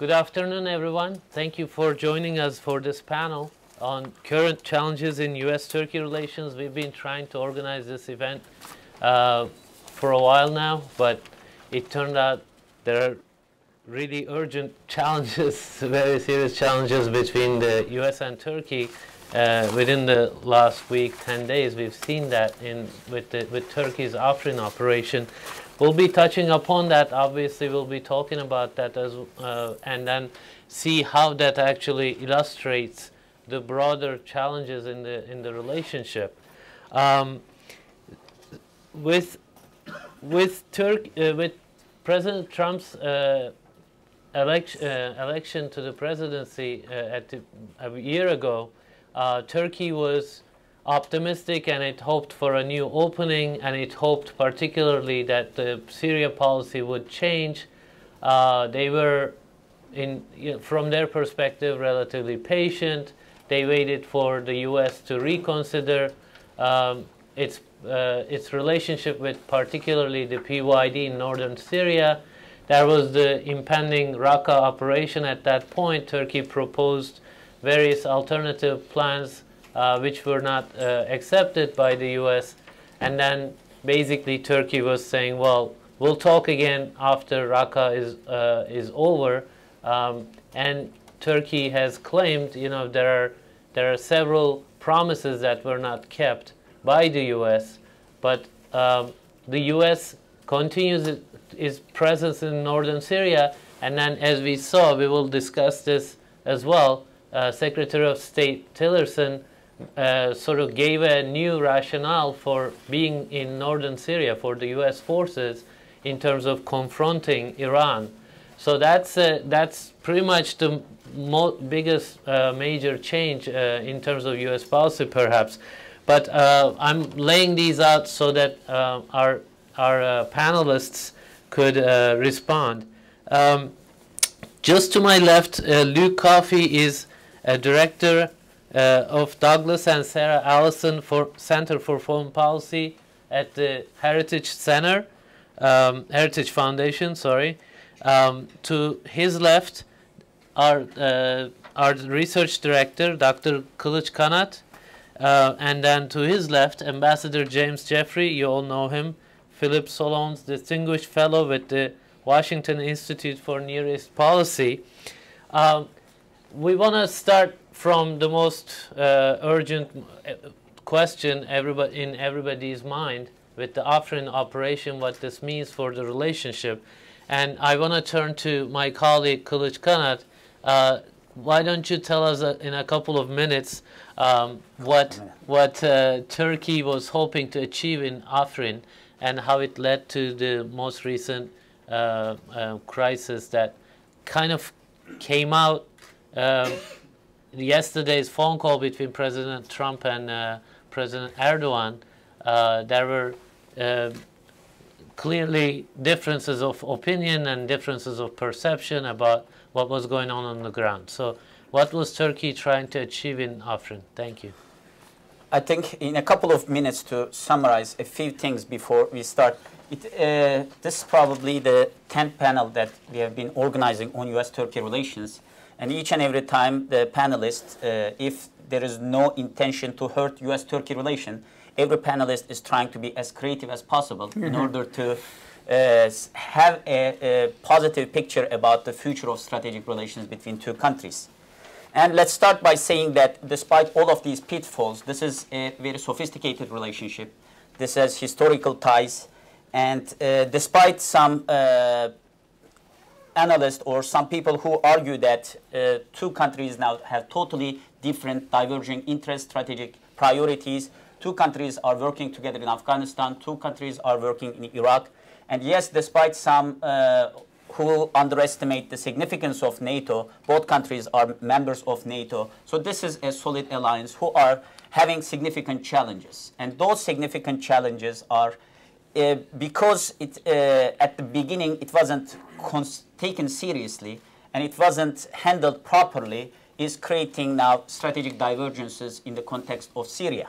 Good afternoon, everyone. Thank you for joining us for this panel on current challenges in U.S.-Turkey relations. We've been trying to organize this event uh, for a while now, but it turned out there are really urgent challenges, very serious challenges between the U.S. and Turkey uh, within the last week, 10 days. We've seen that in with, the, with Turkey's Afrin operation. We'll be touching upon that. Obviously, we'll be talking about that as uh, and then see how that actually illustrates the broader challenges in the in the relationship. Um, with with Turk uh, with President Trump's uh, election uh, election to the presidency uh, at the, a year ago, uh, Turkey was optimistic and it hoped for a new opening and it hoped particularly that the Syria policy would change. Uh, they were, in, you know, from their perspective, relatively patient. They waited for the U.S. to reconsider um, its, uh, its relationship with particularly the PYD in northern Syria. There was the impending Raqqa operation at that point. Turkey proposed various alternative plans which were not uh, accepted by the U.S. And then basically Turkey was saying, well, we'll talk again after Raqqa is uh, is over. Um, and Turkey has claimed, you know, there are there are several promises that were not kept by the U.S. But um, the U.S. continues its presence in northern Syria, and then, as we saw, we will discuss this as well. Uh, Secretary of State Tillerson uh, sort of gave a new rationale for being in northern Syria for the U.S. forces in terms of confronting Iran. So that's uh, that's pretty much the biggest uh, major change uh, in terms of U.S. policy, perhaps. But uh, I'm laying these out so that uh, our our panelists could respond. Um, just to my left, Luke Coffey is a director uh, of Douglas and Sarah Allison for Center for Foreign Policy at the Heritage Center, um, Heritage Foundation, sorry. Um, to his left, our, uh, our research director, Dr. Kılıç Kanat, uh, and then to his left, Ambassador James Jeffrey, you all know him, Philip Solondz Distinguished Fellow with the Washington Institute for Near East Policy. Um, we want to start from the most uh, urgent uh, question everybody, in everybody's mind with the Afrin operation, what this means for the relationship. And I want to turn to my colleague Kılıç Kanat. Uh, why don't you tell us uh, in a couple of minutes um, what, what uh, Turkey was hoping to achieve in Afrin and how it led to the most recent uh, crisis that kind of came out um, yesterday's phone call between President Trump and uh, President Erdogan, uh, there were uh, clearly differences of opinion and differences of perception about what was going on on the ground. So, what was Turkey trying to achieve in Afrin? Thank you. I think in a couple of minutes to summarize a few things before we start. It, uh, this is probably the 10th panel that we have been organizing on U.S.-Turkey relations. And each and every time the panelists, uh, if there is no intention to hurt U.S.-Turkey relation, every panelist is trying to be as creative as possible mm -hmm. in mm-hmm. order to uh, have a, a, positive picture about the future of strategic relations between two countries. And let's start by saying that despite all of these pitfalls, this is a very sophisticated relationship. This has historical ties. And uh, despite some uh, analysts or some people who argue that uh, two countries now have totally different diverging interests, strategic priorities. Two countries are working together in Afghanistan. Two countries are working in Iraq. And yes, despite some uh, who underestimate the significance of NATO, both countries are members of NATO. So this is a solid alliance who are having significant challenges. And those significant challenges are uh, because it, uh, at the beginning it wasn't taken seriously and it wasn't handled properly is creating now strategic divergences in the context of Syria.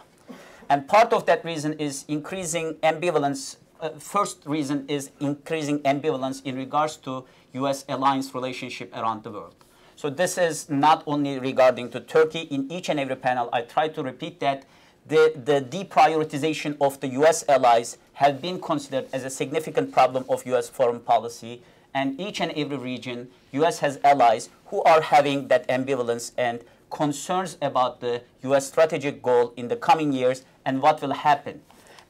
And part of that reason is increasing ambivalence uh, first reason is increasing ambivalence in regards to U.S. alliance relationship around the world. So this is not only regarding to Turkey. In each and every panel, I try to repeat that the, the deprioritization of the U.S. allies has been considered as a significant problem of U.S. foreign policy. And each and every region, U.S. has allies who are having that ambivalence and concerns about the U.S. strategic goal in the coming years and what will happen.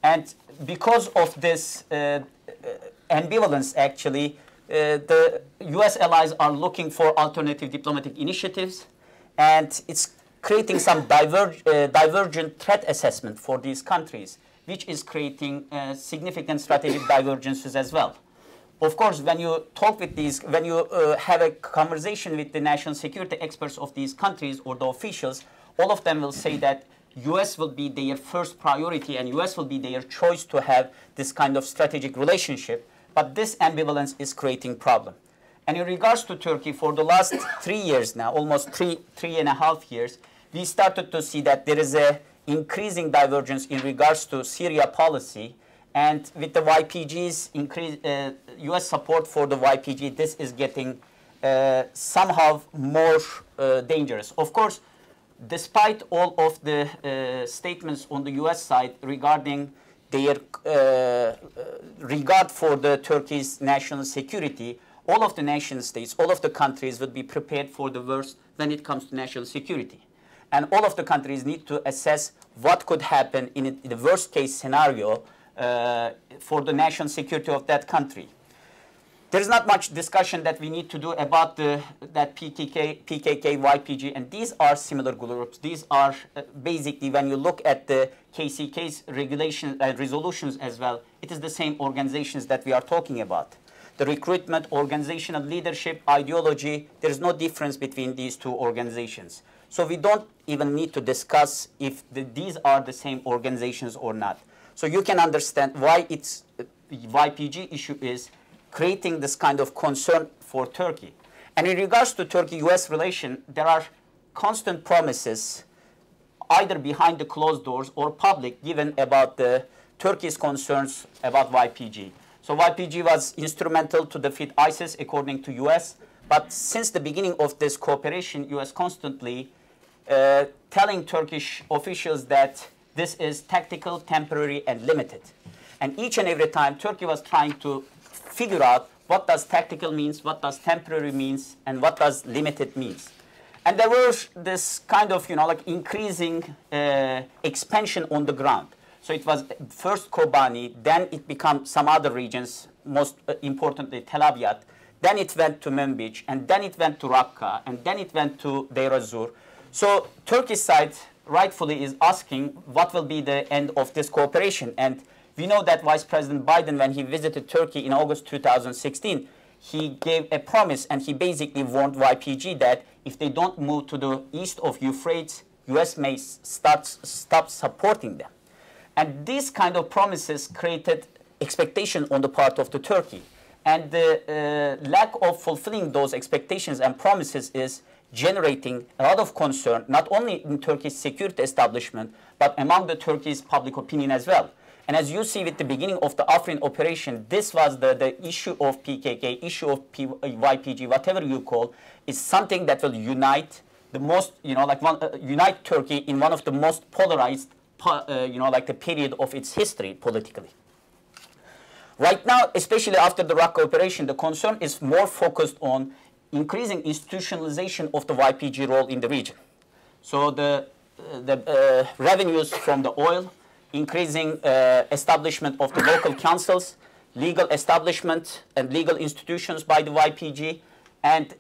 And because of this uh, uh ambivalence, actually, uh, the U.S. allies are looking for alternative diplomatic initiatives, and it's creating some diverge, uh, divergent threat assessment for these countries, which is creating uh, significant strategic divergences as well. Of course, when you talk with these, when you uh, have a conversation with the national security experts of these countries or the officials, all of them will say that US will be their first priority and US will be their choice to have this kind of strategic relationship. But this ambivalence is creating problem. And in regards to Turkey, for the last three years now, almost three, three and a half years, we started to see that there is a increasing divergence in regards to Syria policy and with the YPG's increase, uh, U.S. support for the YPG, this is getting uh, somehow more uh, dangerous. Of course, despite all of the uh, statements on the U.S. side regarding their uh, regard for the Turkey's national security, all of the nation states, all of the countries would be prepared for the worst when it comes to national security. And all of the countries need to assess what could happen in, the worst case scenario uh, for the national security of that country. There is not much discussion that we need to do about the, that PKK, PKK, YPG, and these are similar groups. These are uh, basically, when you look at the KCK's regulations and uh, resolutions as well, it is the same organizations that we are talking about. The recruitment, organizational leadership, ideology, there is no difference between these two organizations. So we don't even need to discuss if the, these are the same organizations or not. So you can understand why it's YPG issue is creating this kind of concern for Turkey. And in regards to Turkey-US relation, there are constant promises either behind the closed doors or public given about the Turkey's concerns about YPG. So YPG was instrumental to defeat ISIS according to US, but since the beginning of this cooperation, US constantly uh, telling Turkish officials that this is tactical, temporary, and limited. And each and every time, Turkey was trying to figure out what does tactical means, what does temporary means, and what does limited means. And there was this kind of, you know, like increasing uh, expansion on the ground. So it was first Kobani, then it became some other regions, most uh, importantly Tel Abyad, then it went to Manbij, and then it went to Raqqa, and then it went to Deir ez-Zor. So Turkish side rightfully is asking what will be the end of this cooperation. And we know that Vice President Biden, when he visited Turkey in August 2016, he gave a promise and he basically warned YPG that if they don't move to the east of Euphrates, US may start, stop supporting them. And these kind of promises created expectation on the part of the Turkey. And the uh, lack of fulfilling those expectations and promises is generating a lot of concern, not only in Turkey's security establishment, but among the Turkey's public opinion as well. And as you see with the beginning of the Afrin operation, this was the, the issue of PKK, issue of P, YPG, whatever you call, is something that will unite the most, you know, like one, uh, unite Turkey in one of the most polarized, uh, you know, like the period of its history politically. Right now, especially after the Raqqa operation, the concern is more focused on increasing institutionalization of the YPG role in the region. So the, the uh, revenues from the oil, increasing uh, establishment of the local councils, legal establishment and legal institutions by the YPG, and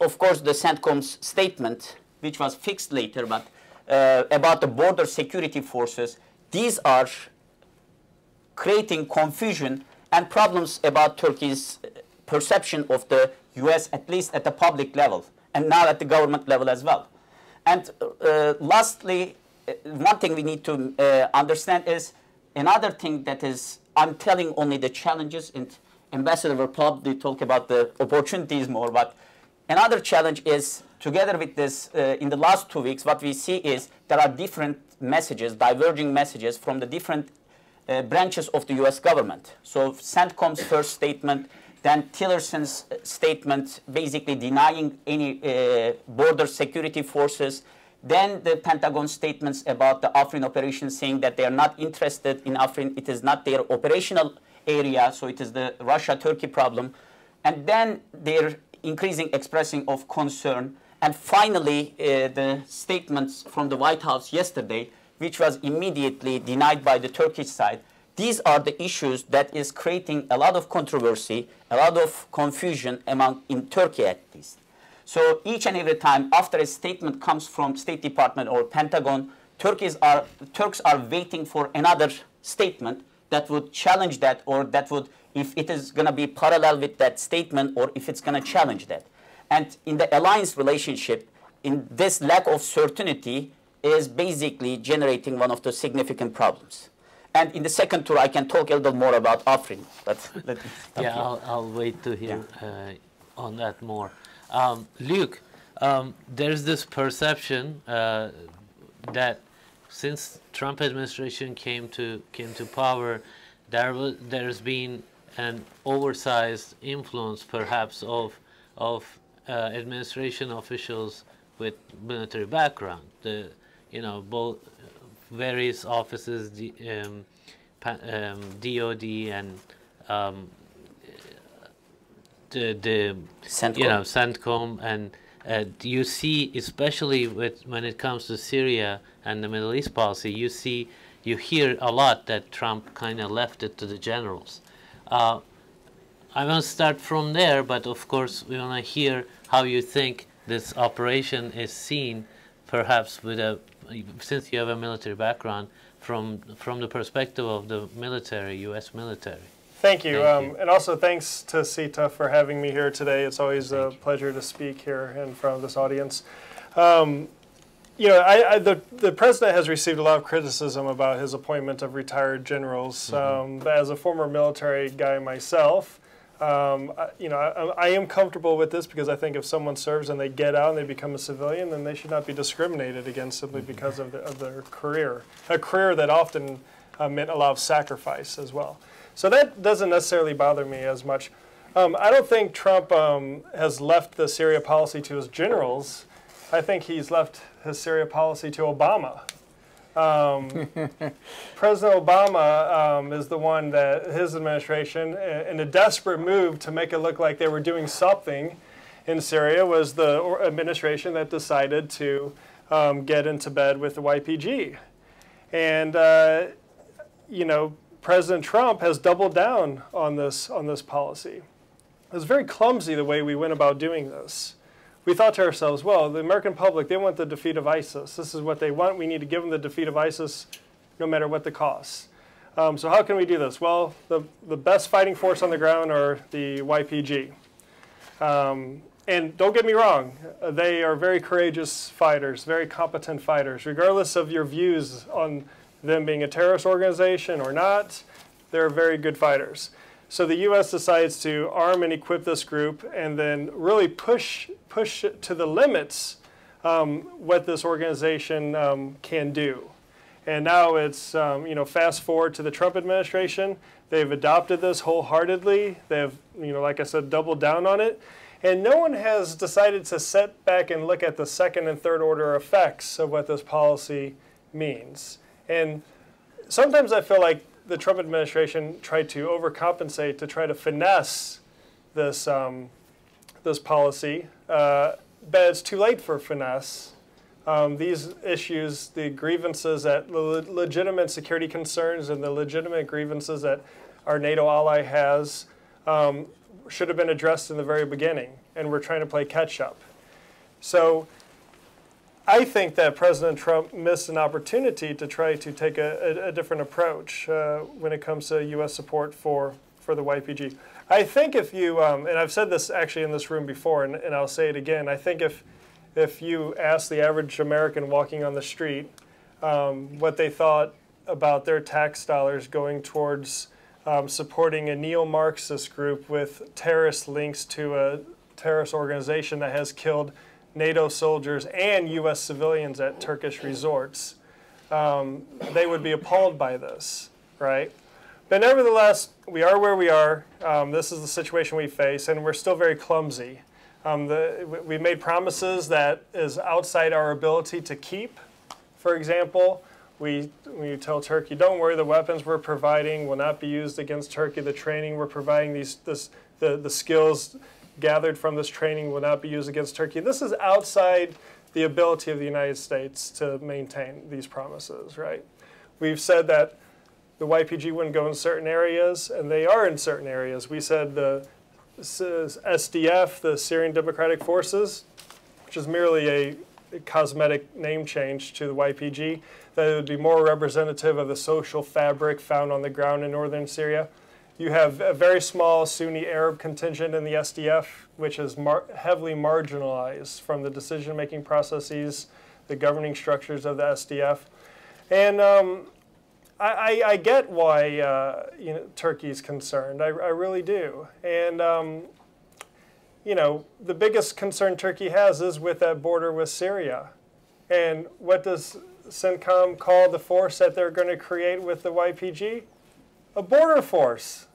of course the CENTCOM's statement, which was fixed later, but uh, about the border security forces, these are creating confusion and problems about Turkey's perception of the US, at least at the public level, and now at the government level as well. And uh, lastly, uh, one thing we need to uh, understand is another thing that is, I'm telling only the challenges, and Ambassador will probably talk about the opportunities more, but another challenge is, together with this, uh, in the last two weeks, what we see is there are different messages, diverging messages from the different uh, branches of the U.S. government. So CENTCOM's first statement, then Tillerson's uh, statement basically denying any uh, border security forces, then the Pentagon statements about the Afrin operation saying that they are not interested in Afrin, it is not their operational area, so it is the Russia-Turkey problem. And then their increasing expressing of concern. And finally, uh, the statements from the White House yesterday, which was immediately denied by the Turkish side. These are the issues that is creating a lot of controversy, a lot of confusion among in Turkey at least. So each and every time after a statement comes from State Department or Pentagon, Turkish are, Turks are waiting for another statement that would challenge that or that would, if it is going to be parallel with that statement or if it's going to challenge that. And in the alliance relationship, in this lack of certainty is basically generating one of the significant problems. And in the second tour, I can talk a little more about Afrin. But yeah, I'll, I'll, wait to hear yeah. uh, on that more. Um, Luke, um, there's this perception uh, that since Trump administration came to came to power, there was there's been an oversized influence, perhaps, of of uh, administration officials with military background. The you know both various offices, um, um, DOD and um, the the CENTCOM. you know CENTCOM and uh, you see, especially with when it comes to Syria and the Middle East policy, you see, you hear a lot that Trump kind of left it to the generals. Uh, I want to start from there, but of course we want to hear how you think this operation is seen, perhaps with a, since you have a military background, from from the perspective of the military, U.S. military. Thank you. Thank um, you. And also thanks to SETA for having me here today. It's always Thank a you. pleasure to speak here in front of this audience. Um, you know, I, I, the, the president has received a lot of criticism about his appointment of retired generals. Mm -hmm. um, as a former military guy myself, um, I, you know, I, I, am comfortable with this because I think if someone serves and they get out and they become a civilian, then they should not be discriminated against simply mm-hmm. because of, the, of their career. A career that often uh, meant a lot of sacrifice as well. So that doesn't necessarily bother me as much. Um, I don't think Trump um, has left the Syria policy to his generals. I think he's left his Syria policy to Obama. Um, President Obama um, is the one that his administration, in a desperate move to make it look like they were doing something in Syria, was the administration that decided to um, get into bed with the YPG. And, uh, you know, President Trump has doubled down on this, on this policy. It was very clumsy the way we went about doing this. We thought to ourselves, well, the American public, they want the defeat of ISIS. This is what they want. We need to give them the defeat of ISIS no matter what the cost. Um, so how can we do this? Well, the, the best fighting force on the ground are the YPG. Um, and don't get me wrong, they are very courageous fighters, very competent fighters, regardless of your views on them being a terrorist organization or not, they're very good fighters. So the U.S. decides to arm and equip this group and then really push, push to the limits um, what this organization um, can do. And now it's, um, you know, fast forward to the Trump administration. They've adopted this wholeheartedly. They've, you know, like I said, doubled down on it. And no one has decided to sit back and look at the second and third order effects of what this policy means. And sometimes I feel like the Trump administration tried to overcompensate to try to finesse this, um, this policy, uh, but it's too late for finesse. Um, these issues, the grievances that the legitimate security concerns and the legitimate grievances that our NATO ally has um, should have been addressed in the very beginning, and we're trying to play catch up. So I think that President Trump missed an opportunity to try to take a, a, a different approach uh, when it comes to U.S. support for, for the YPG. I think if you, um, and I've said this actually in this room before, and, and I'll say it again, I think if, if you ask the average American walking on the street um, what they thought about their tax dollars going towards um, supporting a neo-Marxist group with terrorist links to a terrorist organization that has killed NATO soldiers and U.S. civilians at Turkish resorts, um, they would be appalled by this. right? But nevertheless, we are where we are. Um, this is the situation we face, and we're still very clumsy. Um, the, we made promises that is outside our ability to keep. For example, we, we tell Turkey, don't worry, the weapons we're providing will not be used against Turkey. The training we're providing, these, this, the, the skills gathered from this training will not be used against Turkey. This is outside the ability of the United States to maintain these promises, right? We've said that the YPG wouldn't go in certain areas, and they are in certain areas. We said the SDF, the Syrian Democratic Forces, which is merely a, a cosmetic name change to the YPG, that it would be more representative of the social fabric found on the ground in northern Syria. You have a very small Sunni Arab contingent in the SDF, which is mar heavily marginalized from the decision-making processes, the governing structures of the SDF. And um, I, I, get why uh, you know, Turkey's concerned. I, I really do. And, um, you know, the biggest concern Turkey has is with that border with Syria. And what does CENTCOM call the force that they're going to create with the YPG? A border force.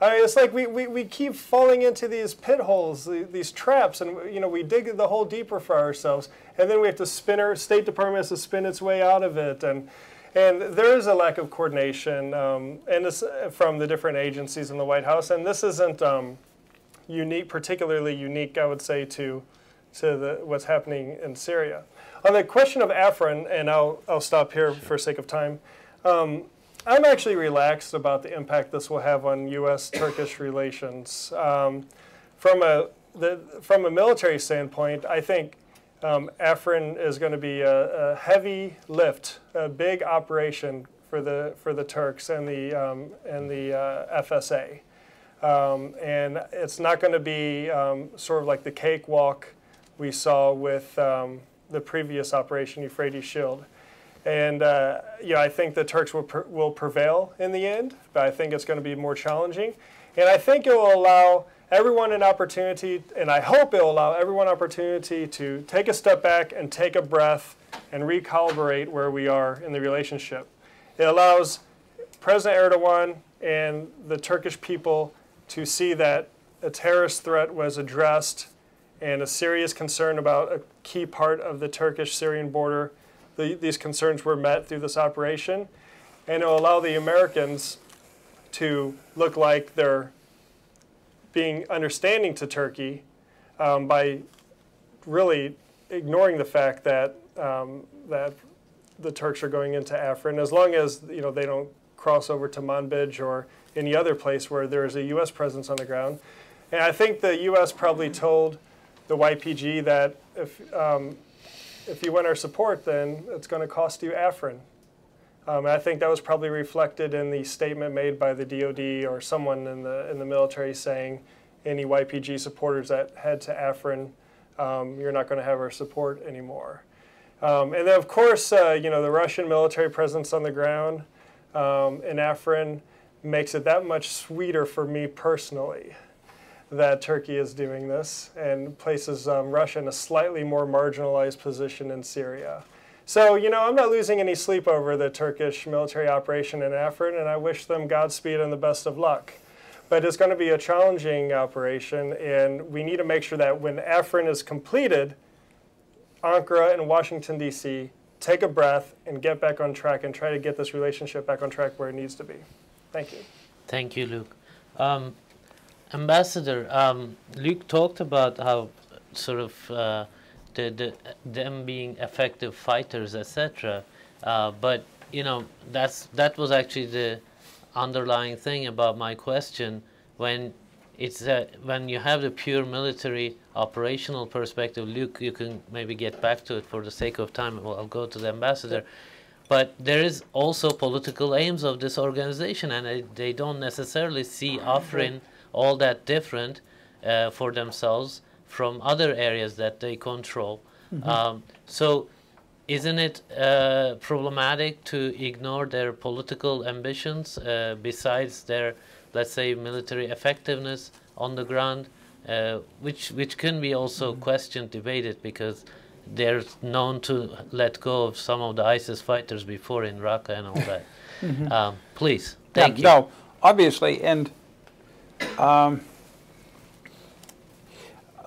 I mean, it's like we, we, we keep falling into these pit holes, these traps, and you know we dig the hole deeper for ourselves, and then we have to spin our State Department has to spin its way out of it, and and there is a lack of coordination um, and this, from the different agencies in the White House. And this isn't um, unique, particularly unique, I would say, to, to the, what's happening in Syria. On the question of Afrin, and I'll, I'll stop here for sake of time, um, I'm actually relaxed about the impact this will have on U.S.-Turkish relations. Um, from, a, the, from a military standpoint, I think um, Afrin is going to be a, a, heavy lift, a big operation for the for the Turks and the um, and the uh, FSA, um, and it's not going to be um, sort of like the cakewalk we saw with um, the previous operation Euphrates Shield. And uh, yeah, I think the Turks will will prevail in the end, but I think it's going to be more challenging, and I think it will allow everyone an opportunity, and I hope it will allow everyone opportunity to take a step back and take a breath and recalibrate where we are in the relationship. It allows President Erdogan and the Turkish people to see that a terrorist threat was addressed and a serious concern about a key part of the Turkish-Syrian border. The, these concerns were met through this operation. And it will allow the Americans to look like they're being understanding to Turkey um, by really ignoring the fact that um, that the Turks are going into Afrin, as long as you know they don't cross over to Manbij or any other place where there is a U.S. presence on the ground. And I think the U.S. probably told the YPG that if um, if you want our support, then it's going to cost you Afrin. Um, I think that was probably reflected in the statement made by the DoD or someone in the in the military saying, any YPG supporters that head to Afrin, um, you're not going to have our support anymore. Um, and then, of course, uh, you know the Russian military presence on the ground um, in Afrin makes it that much sweeter for me personally that Turkey is doing this and places um, Russia in a slightly more marginalized position in Syria. So, you know, I'm not losing any sleep over the Turkish military operation in Afrin, and I wish them Godspeed and the best of luck. But it's going to be a challenging operation, and we need to make sure that when Afrin is completed, Ankara and Washington, D.C. take a breath and get back on track and try to get this relationship back on track where it needs to be. Thank you. Thank you, Luke. Um, Ambassador, um, Luke talked about how sort of uh, the, the, them being effective fighters, etc. Uh, but you know that's that was actually the underlying thing about my question when it's when you have the pure military operational perspective. Luke, you can maybe get back to it for the sake of time. Well, I'll go to the ambassador. But there is also political aims of this organization, and they, they don't necessarily see Afrin all that different uh, for themselves from other areas that they control. Mm -hmm. um, so, isn't it uh, problematic to ignore their political ambitions uh, besides their, let's say, military effectiveness on the ground, uh, which which can be also mm -hmm. questioned, debated, because they're known to let go of some of the ISIS fighters before in Raqqa and all that. um, please, thank yeah, you. No, obviously, and um,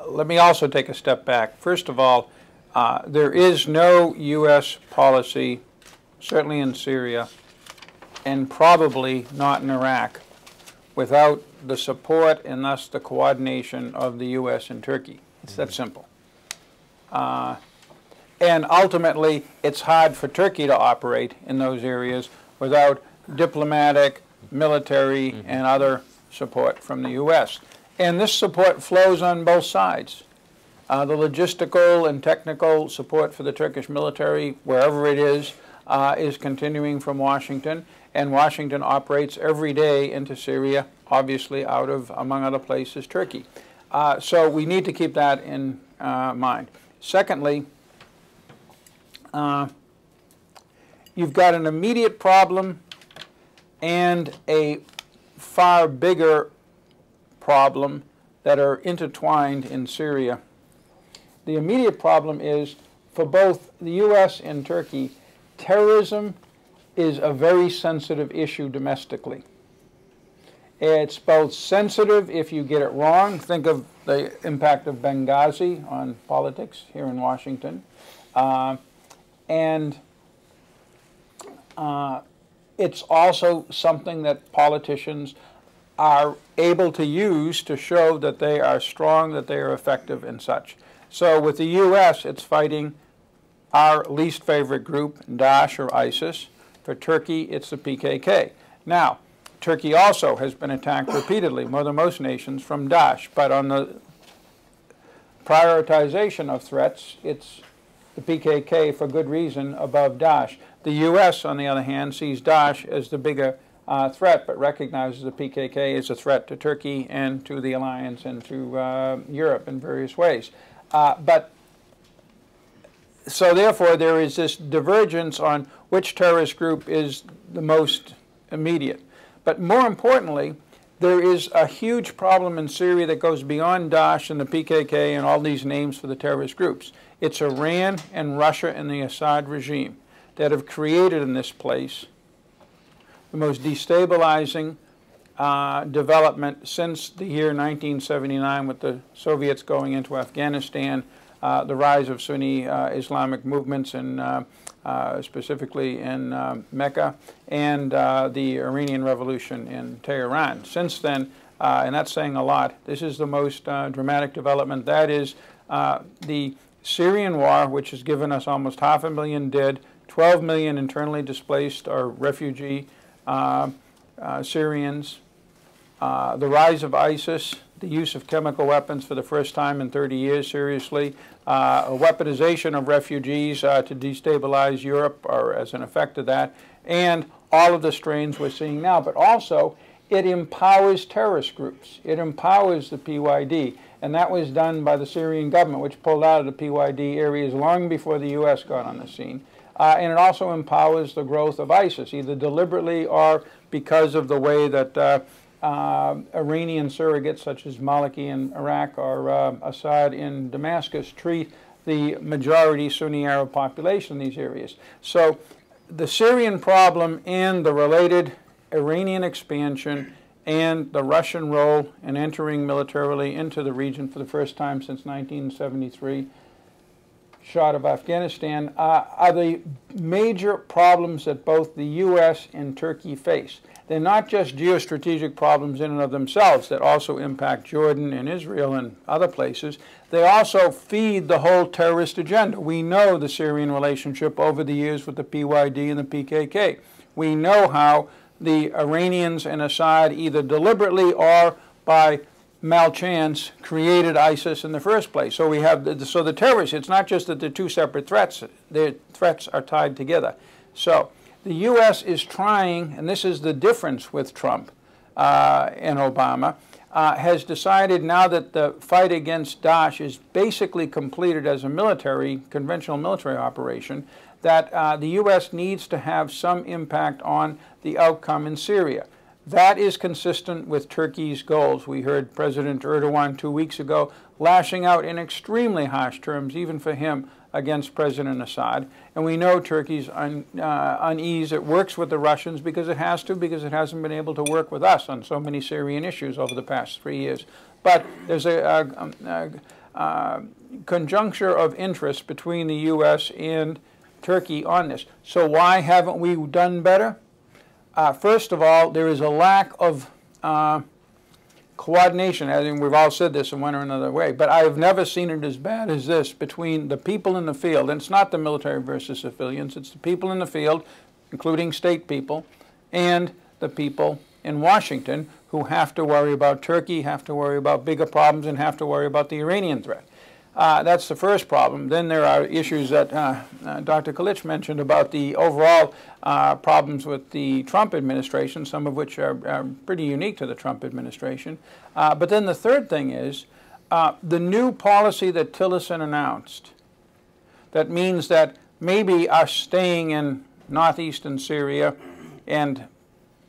let me also take a step back. First of all, uh, there is no U.S. policy, certainly in Syria, and probably not in Iraq, without the support and thus the coordination of the U.S. and Turkey. It's that simple. Uh, and ultimately, it's hard for Turkey to operate in those areas without diplomatic, military, and other support from the U.S. And this support flows on both sides. Uh, the logistical and technical support for the Turkish military, wherever it is, uh, is continuing from Washington, and Washington operates every day into Syria, obviously out of, among other places, Turkey. Uh, so we need to keep that in uh, mind. Secondly, uh, you've got an immediate problem and a far bigger problem that are intertwined in Syria. The immediate problem is for both the U.S. and Turkey, terrorism is a very sensitive issue domestically. It's both sensitive if you get it wrong. Think of the impact of Benghazi on politics here in Washington. Uh, and uh, it's also something that politicians are able to use to show that they are strong, that they are effective, and such. So with the U.S., it's fighting our least favorite group, Daesh or ISIS. For Turkey, it's the PKK. Now, Turkey also has been attacked repeatedly, more than most nations, from Daesh. But on the prioritization of threats, it's the PKK for good reason above Daesh. The U.S., on the other hand, sees Daesh as the bigger uh, threat, but recognizes the PKK as a threat to Turkey and to the alliance and to uh, Europe in various ways. Uh, but so therefore, there is this divergence on which terrorist group is the most immediate. But more importantly, there is a huge problem in Syria that goes beyond Daesh and the PKK and all these names for the terrorist groups. It's Iran and Russia and the Assad regime that have created in this place the most destabilizing uh, development since the year 1979 with the Soviets going into Afghanistan, uh, the rise of Sunni uh, Islamic movements and uh, uh, specifically in uh, Mecca, and the Iranian Revolution in Tehran. Since then, and that's saying a lot, this is the most dramatic development. That is the Syrian war, which has given us almost half a million dead, 12 million internally displaced or refugee uh, uh, Syrians, uh, the rise of ISIS, the use of chemical weapons for the first time in 30 years, seriously, uh, a weaponization of refugees uh, to destabilize Europe or as an effect of that, and all of the strains we're seeing now. But also, it empowers terrorist groups. It empowers the PYD. And that was done by the Syrian government, which pulled out of the PYD areas long before the U.S. got on the scene. Uh, and it also empowers the growth of ISIS, either deliberately or because of the way that uh, uh, Iranian surrogates such as Maliki in Iraq or uh, Assad in Damascus treat the majority Sunni Arab population in these areas. So the Syrian problem and the related Iranian expansion and the Russian role in entering militarily into the region for the first time since 1973 shot of Afghanistan uh, are the major problems that both the U.S. and Turkey face. They're not just geostrategic problems in and of themselves that also impact Jordan and Israel and other places. They also feed the whole terrorist agenda. We know the Syrian relationship over the years with the PYD and the PKK. We know how the Iranians and Assad either deliberately or by malchance created ISIS in the first place. So we have the, so the terrorists. It's not just that they're two separate threats; their threats are tied together. So the U.S. is trying, and this is the difference with Trump uh, and Obama. Uh, has decided now that the fight against Daesh is basically completed as a military, conventional military operation, that uh, the U.S. needs to have some impact on the outcome in Syria. That is consistent with Turkey's goals. We heard President Erdogan two weeks ago lashing out in extremely harsh terms, even for him, against President Assad. And we know Turkey's un, uh, unease. It works with the Russians because it has to, because it hasn't been able to work with us on so many Syrian issues over the past three years. But there's a, a, a, a conjuncture of interest between the U.S. and Turkey on this. So why haven't we done better? Uh, first of all, there is a lack of uh, coordination, I think we've all said this in one or another way, but I've never seen it as bad as this between the people in the field, and it's not the military versus civilians, it's the people in the field, including state people, and the people in Washington who have to worry about Turkey, have to worry about bigger problems, and have to worry about the Iranian threat. Uh, that's the first problem. Then there are issues that uh, uh, Dr. Kılıç mentioned about the overall uh, problems with the Trump administration, some of which are, are pretty unique to the Trump administration. Uh, but then the third thing is uh, the new policy that Tillerson announced that means that maybe us staying in northeastern Syria and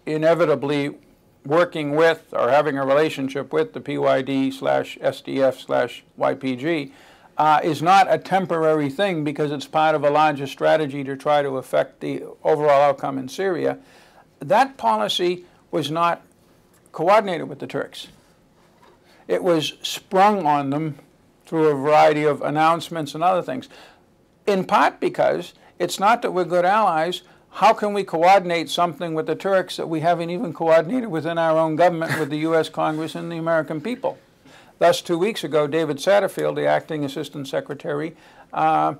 inevitably working with or having a relationship with the PYD slash SDF slash YPG uh, is not a temporary thing because it's part of a larger strategy to try to affect the overall outcome in Syria. That policy was not coordinated with the Turks. It was sprung on them through a variety of announcements and other things, in part because it's not that we're good allies, how can we coordinate something with the Turks that we haven't even coordinated within our own government with the U.S. Congress and the American people? Thus, two weeks ago, David Satterfield, the acting assistant secretary uh,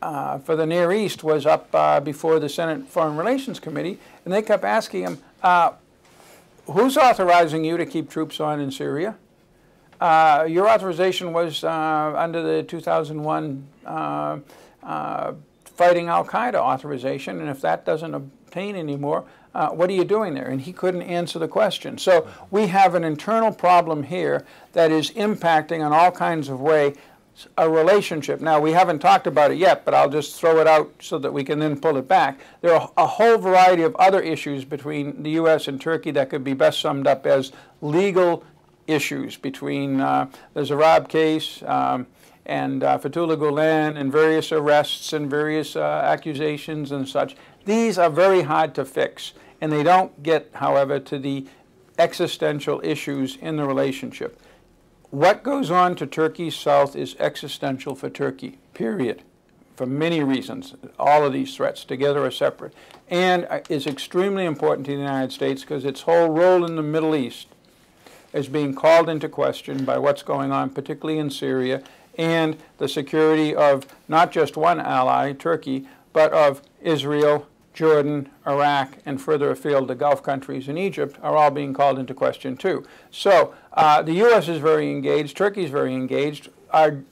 uh, for the Near East, was up uh, before the Senate Foreign Relations Committee, and they kept asking him, uh, who's authorizing you to keep troops on in Syria? Uh, your authorization was uh, under the 2001 fighting Al Qaeda authorization, and if that doesn't obtain anymore, uh, what are you doing there? And he couldn't answer the question. So we have an internal problem here that is impacting in all kinds of way a relationship. Now, we haven't talked about it yet, but I'll just throw it out so that we can then pull it back. There are a whole variety of other issues between the U.S. and Turkey that could be best summed up as legal issues between uh, the Zarrab case, um, and uh, Fethullah Gulen and various arrests and various uh, accusations and such. These are very hard to fix, and they don't get, however, to the existential issues in the relationship. What goes on to Turkey's south is existential for Turkey, period, for many reasons. All of these threats together are separate. And uh, is extremely important to the United States because its whole role in the Middle East is being called into question by what's going on, particularly in Syria, and the security of not just one ally, Turkey, but of Israel, Jordan, Iraq, and further afield, the Gulf countries and Egypt are all being called into question too. So uh, the U.S. is very engaged, Turkey is very engaged. Our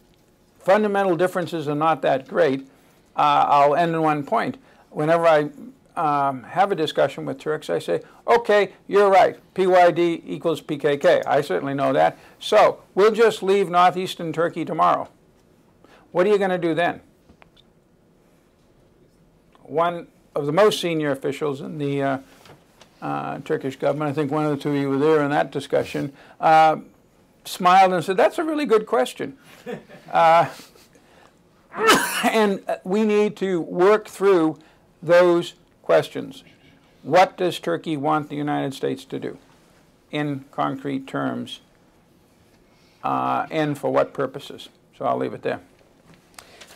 fundamental differences are not that great. Uh, I'll end in one point. Whenever I um, have a discussion with Turks, I say, okay, you're right, PYD equals PKK. I certainly know that. So we'll just leave northeastern Turkey tomorrow. What are you going to do then? One of the most senior officials in the uh, uh, Turkish government, I think one of the two of you were there in that discussion, uh, smiled and said, that's a really good question. Uh, and we need to work through those questions. What does Turkey want the United States to do in concrete terms uh, and for what purposes? So I'll leave it there.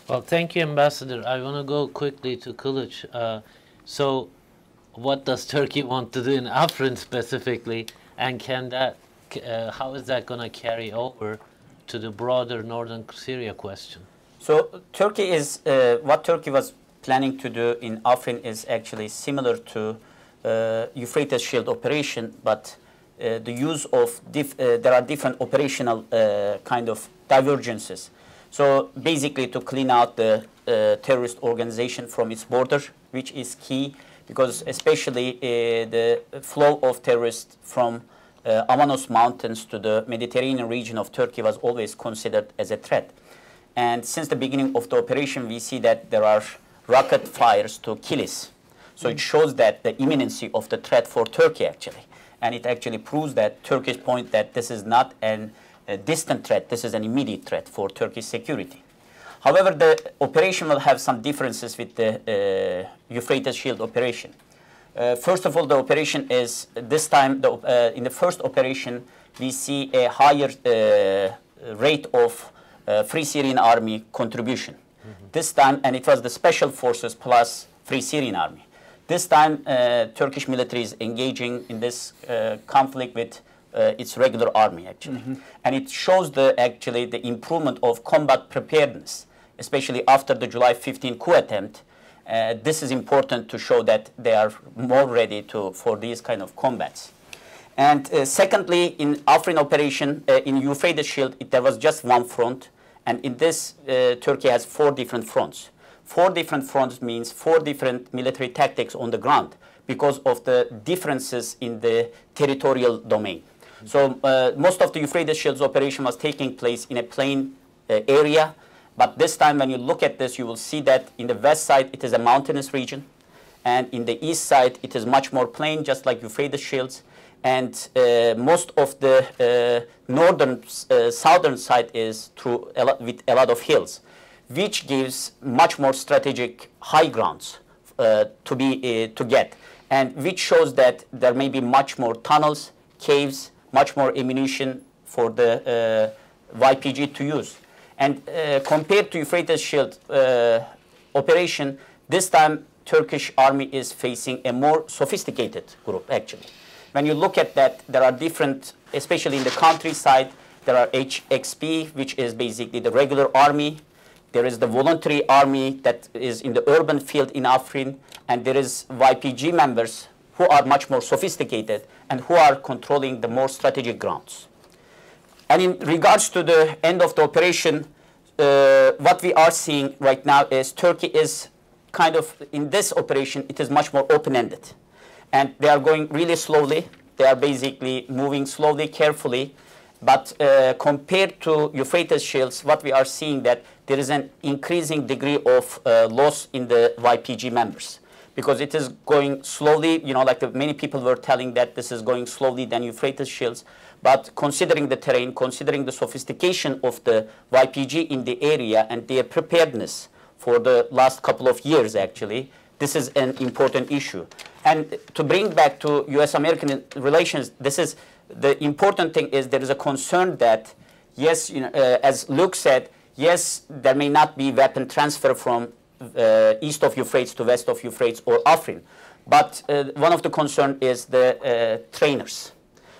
Well, thank you, Ambassador. I want to go quickly to Kılıç. Uh, so what does Turkey want to do in Afrin specifically, and can that, uh, how is that going to carry over to the broader northern Syria question? So Turkey is, uh, what Turkey was planning to do in Afrin is actually similar to uh, Euphrates Shield operation, but uh, the use of, uh, there are different operational uh, kind of divergences. So basically to clean out the uh, terrorist organization from its border, which is key because especially uh, the flow of terrorists from Amanos Mountains to the Mediterranean region of Turkey was always considered as a threat. And since the beginning of the operation, we see that there are rocket fires to Kilis. So it shows that the imminency of the threat for Turkey actually. And it actually proves that Turkish point that this is not an, a distant threat, this is an immediate threat for Turkey's security. However, the operation will have some differences with the uh, Euphrates Shield operation. Uh, first of all, the operation is this time, the, uh, in the first operation, we see a higher uh, rate of uh, Free Syrian Army contribution. Mm -hmm. This time, and it was the special forces plus Free Syrian Army. This time, uh, Turkish military is engaging in this conflict with its regular army, actually. Mm -hmm. And it shows the, actually the improvement of combat preparedness, especially after the July 15 coup attempt, uh, this is important to show that they are more ready to, for these kind of combats. And uh, secondly, in Afrin operation, uh, in Euphrates Shield, it, there was just one front. And in this, uh, Turkey has four different fronts. Four different fronts means four different military tactics on the ground because of the differences in the territorial domain. So uh, most of the Euphrates Shields operation was taking place in a plain uh, area but this time when you look at this, you will see that in the west side, it is a mountainous region. And in the east side, it is much more plain, just like Euphrates Shields. And uh, most of the uh, northern, uh, southern side is through a lot, with a lot of hills, which gives much more strategic high grounds uh, to, be, uh, to get. And which shows that there may be much more tunnels, caves, much more ammunition for the uh, YPG to use. And compared to Euphrates Shield operation, this time Turkish army is facing a more sophisticated group, actually. When you look at that, there are different, especially in the countryside, there are HXP, which is basically the regular army. There is the voluntary army that is in the urban field in Afrin. And there is YPG members who are much more sophisticated and who are controlling the more strategic grounds. And in regards to the end of the operation, uh, what we are seeing right now is Turkey is kind of, in this operation, it is much more open-ended. And they are going really slowly. They are basically moving slowly, carefully. But uh, compared to Euphrates shields, what we are seeing that there is an increasing degree of uh, loss in the YPG members because it is going slowly, you know, like the, many people were telling that this is going slowly than Euphrates shields. But considering the terrain, considering the sophistication of the YPG in the area and their preparedness for the last couple of years, actually, this is an important issue. And to bring back to U.S.-American relations, this is the important thing is there is a concern that, yes, you know, uh, as Luke said, yes, there may not be weapon transfer from uh, east of Euphrates to west of Euphrates or Afrin. But uh, one of the concern is the uh, trainers.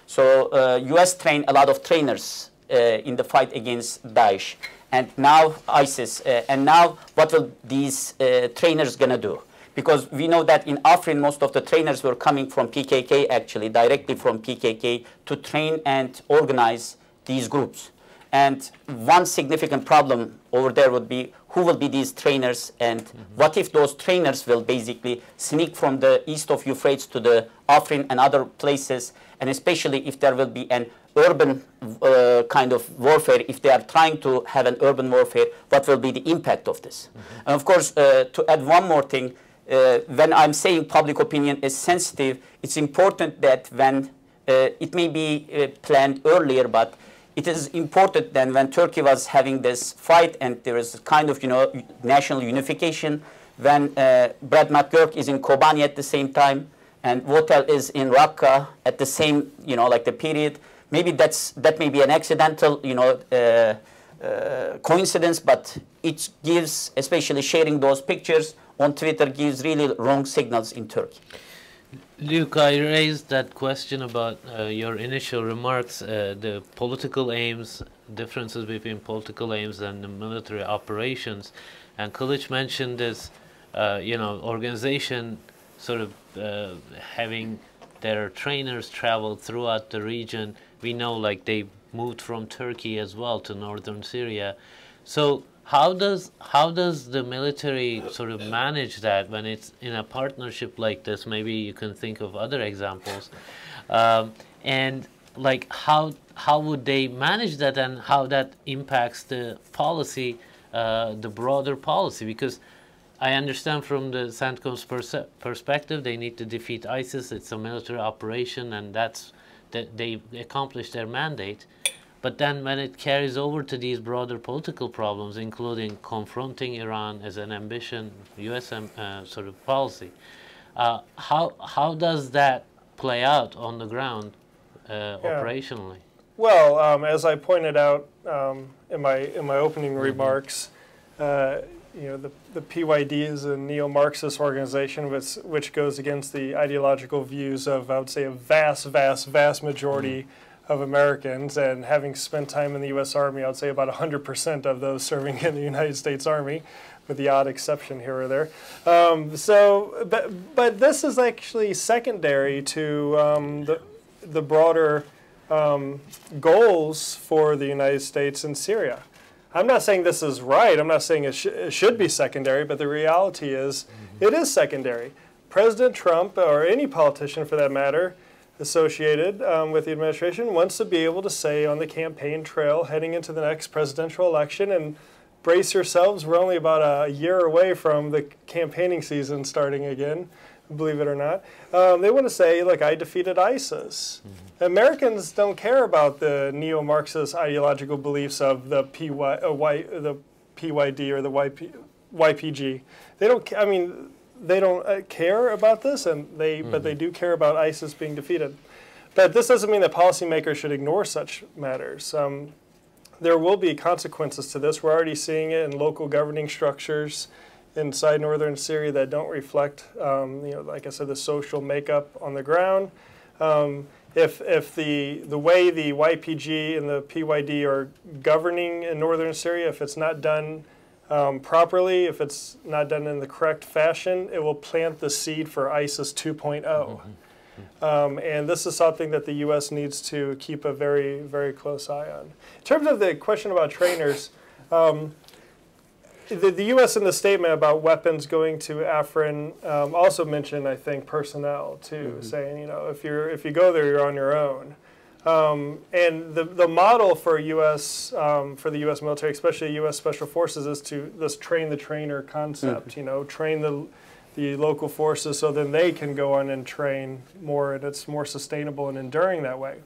So U.S. Uh, trained a lot of trainers uh, in the fight against Daesh. And now ISIS, and now what will these trainers gonna do? Because we know that in Afrin, most of the trainers were coming from PKK, actually, directly from PKK, to train and organize these groups. And one significant problem over there would be who will be these trainers and mm -hmm. what if those trainers will basically sneak from the east of Euphrates to the Afrin and other places, and especially if there will be an urban uh, kind of warfare, if they are trying to have an urban warfare, what will be the impact of this? Mm -hmm. And of course, uh, to add one more thing, uh, when I'm saying public opinion is sensitive, it's important that when uh, it may be uh, planned earlier, but it is important then when Turkey was having this fight and there is a kind of, you know, national unification, when uh, Brett McGurk is in Kobani at the same time and Votel is in Raqqa at the same, you know, like the period, maybe that's, that may be an accidental, you know, uh, uh, coincidence, but it gives, especially sharing those pictures on Twitter, gives really wrong signals in Turkey. Luke, I raised that question about uh, your initial remarks, uh, the political aims, differences between political aims and the military operations. And Kılıç mentioned this, uh, you know, organization sort of uh, having their trainers travel throughout the region. We know like they moved from Turkey as well to northern Syria. So how does how does the military sort of manage that when it's in a partnership like this? Maybe you can think of other examples, um, and like how how would they manage that and how that impacts the policy, uh, the broader policy? Because I understand from the CENTCOM's pers perspective, they need to defeat ISIS. It's a military operation, and that's that they accomplish their mandate. But then when it carries over to these broader political problems, including confronting Iran as an ambition, U.S. Um, uh, sort of policy, uh, how, how does that play out on the ground uh, yeah. operationally? Well, um, as I pointed out um, in my in my opening mm-hmm. remarks, uh, you know, the, the PYD is a neo-Marxist organization which, which goes against the ideological views of, I would say, a vast, vast, vast majority mm-hmm. Of Americans. And having spent time in the U.S. Army, I would say about 100% of those serving in the United States Army, with the odd exception here or there. Um, so, but, but this is actually secondary to um, the, the broader um, goals for the United States in Syria. I'm not saying this is right. I'm not saying it, sh it should be secondary, but the reality is mm -hmm. it is secondary. President Trump, or any politician for that matter, associated um, with the administration, wants to be able to say on the campaign trail heading into the next presidential election and brace yourselves. We're only about a year away from the campaigning season starting again believe it or not. Um, they want to say, look, I defeated ISIS. Mm-hmm. Americans don't care about the neo-Marxist ideological beliefs of the PY, uh, y, the PYD or the YP, YPG. They don't. I mean, they don't uh, care about this, and they mm-hmm. but they mm-hmm. do care about ISIS being defeated. But this doesn't mean that policymakers should ignore such matters. Um, there will be consequences to this. We're already seeing it in local governing structures inside northern Syria that don't reflect, um, you know, like I said, the social makeup on the ground. Um, if if the the way the YPG and the PYD are governing in northern Syria, if it's not done um, properly, if it's not done in the correct fashion, it will plant the seed for ISIS 2.0. Mm-hmm. Um, and this is something that the U.S. needs to keep a very, very close eye on. In terms of the question about trainers, um, the, the U.S. in the statement about weapons going to Afrin um, also mentioned, I think, personnel too, mm-hmm. saying you know if you're if you go there, you're on your own. Um, and the the model for U.S. Um, for the U.S. military, especially U.S. Special Forces, is to this train the trainer concept. Mm-hmm. You know, train the the local forces so then they can go on and train more, and it's more sustainable and enduring that way.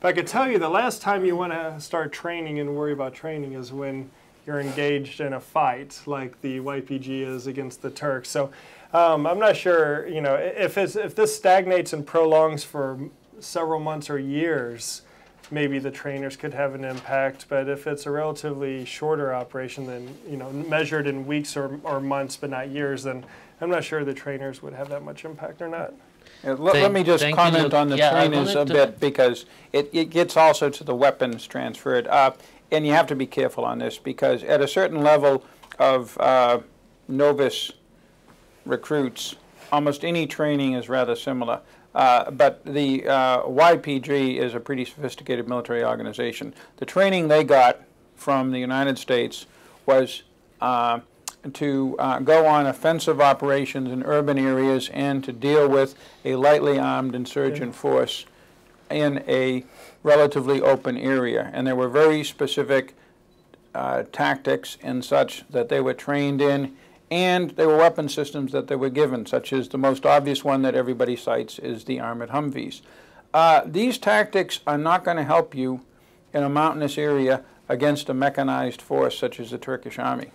But I could tell you the last time you want to start training and worry about training is when you're engaged in a fight like the YPG is against the Turks. So um, I'm not sure, you know, if, if this stagnates and prolongs for several months or years, maybe the trainers could have an impact. But if it's a relatively shorter operation than, you know, measured in weeks or, or months but not years, then I'm not sure the trainers would have that much impact or not. let, let, me just comment you. on the yeah, trainers a bit because it, it gets also to the weapons transferred. Uh, and you have to be careful on this because at a certain level of uh, novice recruits, almost any training is rather similar. Uh, but the uh, YPG is a pretty sophisticated military organization. The training they got from the United States was uh, to uh, go on offensive operations in urban areas and to deal with a lightly armed insurgent force in a relatively open area. And there were very specific uh, tactics and such that they were trained in. And there were weapon systems that they were given, such as the most obvious one that everybody cites is the armored Humvees. Uh, these tactics are not going to help you in a mountainous area against a mechanized force such as the Turkish army.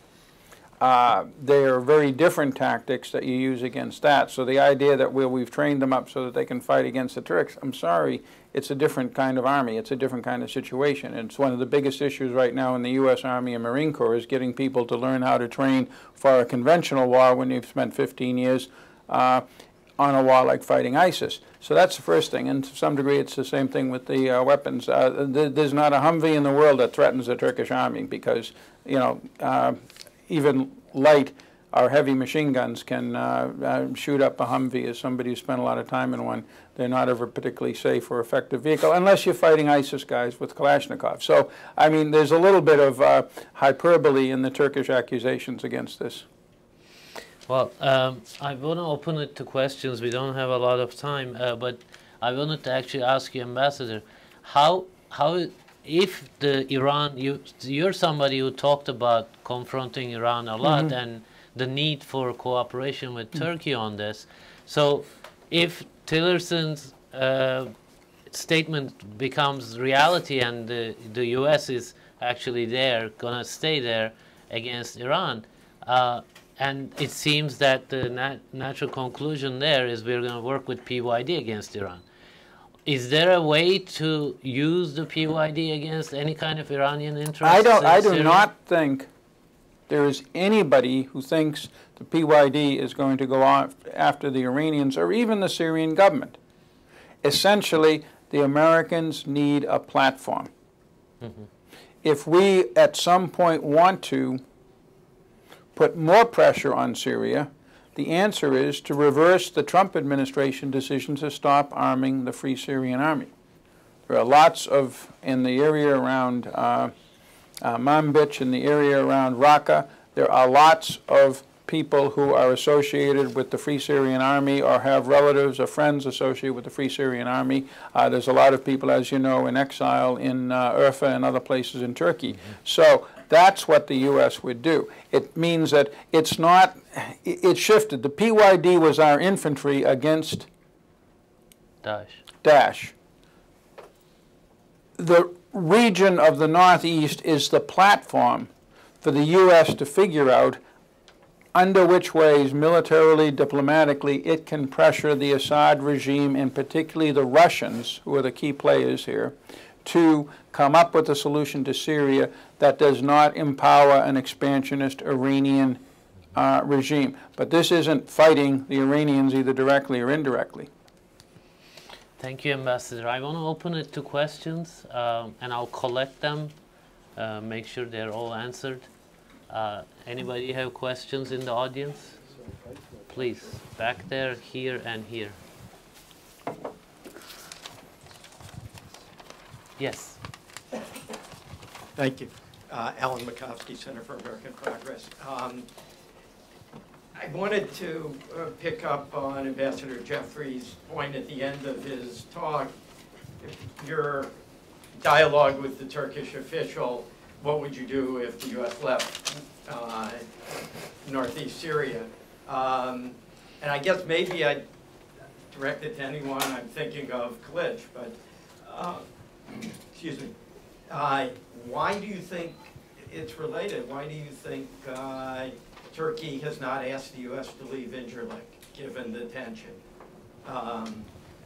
Uh, they are very different tactics that you use against that. So the idea that well, we've trained them up so that they can fight against the Turks, I'm sorry, it's a different kind of army. It's a different kind of situation. It's one of the biggest issues right now in the U.S. Army and Marine Corps is getting people to learn how to train for a conventional war when you've spent 15 years uh, on a war like fighting ISIS. So that's the first thing. And to some degree, it's the same thing with the uh, weapons. Uh, th there's not a Humvee in the world that threatens the Turkish army because, you know, uh, even light or heavy machine guns can uh, uh, shoot up a Humvee as somebody who spent a lot of time in one. They're not ever particularly safe or effective vehicle unless you're fighting ISIS guys with Kalashnikov. So, I mean, there's a little bit of uh, hyperbole in the Turkish accusations against this. Well, um, I want to open it to questions. We don't have a lot of time, uh, but I wanted to actually ask you, Ambassador, how how if the Iran, you, you're somebody who talked about confronting Iran a lot mm -hmm. and the need for cooperation with mm -hmm. Turkey on this. So if Tillerson's uh, statement becomes reality and the, the U.S. is actually there, going to stay there against Iran. Uh, and it seems that the nat natural conclusion there is we're going to work with PYD against Iran. Is there a way to use the PYD against any kind of Iranian interests? I don't. in I do Syria? not think there is anybody who thinks the PYD is going to go off after the Iranians or even the Syrian government. Essentially, the Americans need a platform. If we at some point want to put more pressure on Syria, the answer is to reverse the Trump administration decision to stop arming the Free Syrian Army. There are lots of, in the area around uh, uh, in the area around Raqqa, there are lots of people who are associated with the Free Syrian Army or have relatives or friends associated with the Free Syrian Army. Uh, there's a lot of people, as you know, in exile in uh, Urfa and other places in Turkey. So that's what the U.S. would do. It means that it's not, it it shifted. The PYD was our infantry against Daesh. Daesh. The region of the Northeast is the platform for the U.S. to figure out under which ways, militarily, diplomatically, it can pressure the Assad regime, and particularly the Russians, who are the key players here, to come up with a solution to Syria that does not empower an expansionist Iranian uh, regime. But this isn't fighting the Iranians either directly or indirectly. Thank you, Ambassador. I want to open it to questions, um, and I'll collect them, uh, make sure they're all answered. Uh, anybody have questions in the audience? Please, back there, here, and here. Yes. Thank you. Uh, Alan Makovsky, Center for American Progress. Um, I wanted to uh, pick up on Ambassador Jeffrey's point at the end of his talk. Your dialogue with the Turkish official, what would you do if the U.S. left uh, northeast Syria? Um, and I guess maybe I direct it to anyone I'm thinking of Kılıç, but uh, excuse me. Uh, why do you think it's related? Why do you think uh, Turkey has not asked the U.S. to leave Incirlik, given the tension um,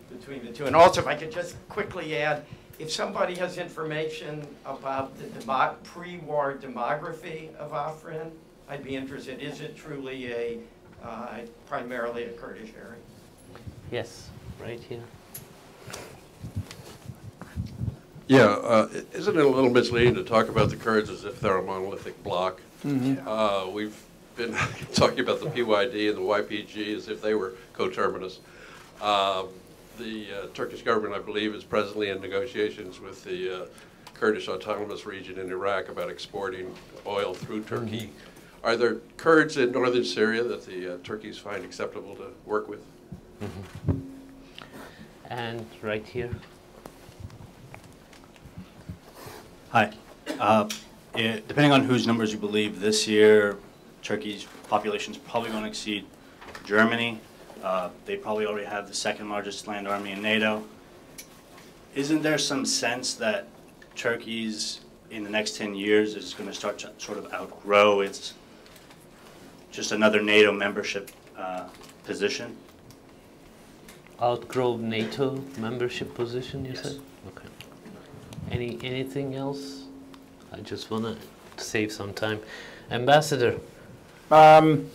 between the two? And also, if I could just quickly add, if somebody has information about the demo pre-war demography of Afrin, I'd be interested. Is it truly a uh, primarily a Kurdish area? Yes, right here. Yeah, uh, isn't it a little misleading to talk about the Kurds as if they're a monolithic bloc? Uh, We've been talking about the PYD and the YPG as if they were coterminous. Um, The uh, Turkish government, I believe, is presently in negotiations with the uh, Kurdish Autonomous Region in Iraq about exporting oil through Turkey. Are there Kurds in northern Syria that the uh, Turkeys find acceptable to work with? And right here. Hi. Uh, yeah, Depending on whose numbers you believe, this year Turkey's population is probably going to exceed Germany. Uh, They probably already have the second largest land army in NATO. Isn't there some sense that Turkey's, in the next 10 years, is going to start to sort of outgrow its, just another NATO membership uh, position? Outgrow NATO membership position, you Yes. said? Okay. Any, anything else? I just want to save some time. Ambassador, Um,